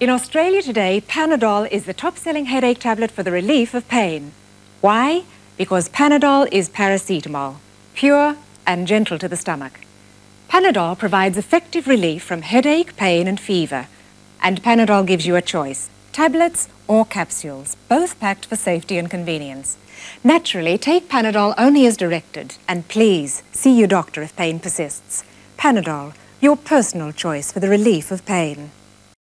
In Australia today, Panadol is the top-selling headache tablet for the relief of pain. Why? Because Panadol is paracetamol, pure and gentle to the stomach. Panadol provides effective relief from headache, pain and fever. And Panadol gives you a choice, tablets or capsules, both packed for safety and convenience. Naturally, take Panadol only as directed, and please see your doctor if pain persists. Panadol, your personal choice for the relief of pain.